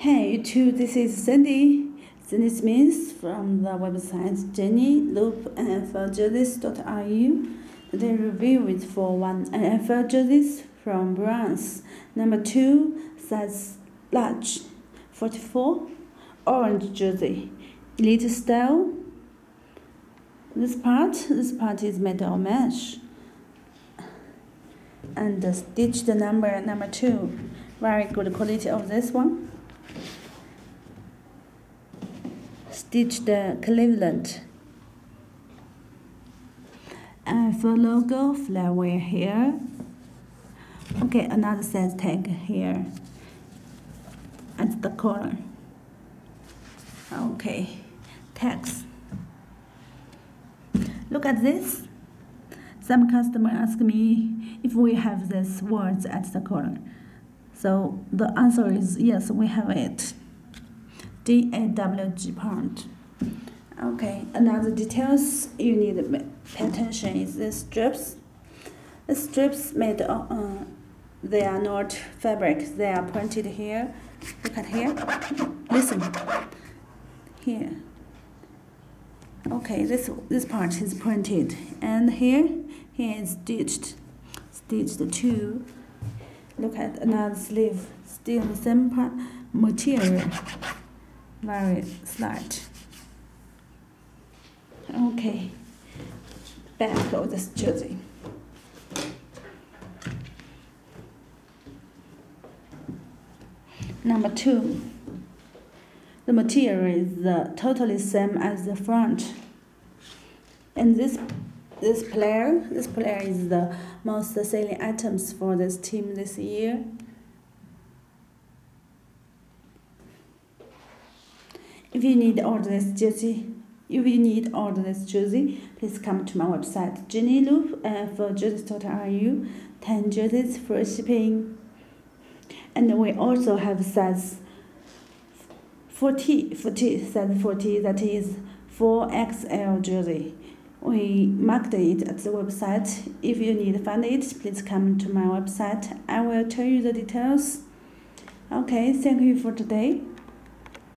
Hey YouTube, this is Cindy. Cindy Smith from the website Jenny Loop NFLjerseys.ru. The review is for one NFL jerseys from Browns. Number two, size large, 44, orange jersey, elite style. This part, this part is made of mesh. And the stitched number number two, very good quality of this one. Stitched the Cleveland. And for logo, flower here. Okay, another size tag here at the corner. Okay, tags. Look at this. Some customer ask me if we have these words at the corner. So the answer is yes, we have it. D A W G part. Okay, another details you need to pay attention is the strips. The strips made of, uh, they are not fabric, they are printed here. Look at here. Listen. Here. Okay, this this part is printed, and here here is stitched, stitched too. Look at another sleeve, still the same part, material, very slight. Okay, back of this jersey. Number two, the material is uh, totally same as the front. And this this player, this player is the most selling items for this team this year. If you need order this jersey, if you need order this jersey, please come to my website Jenny Loop uh, for jerseys.ru, 10 jerseys for shipping. And we also have size 40, 40 size 40, that is 4XL jersey. We marked it at the website. If you need to find it, please come to my website. I will tell you the details. Okay, thank you for today.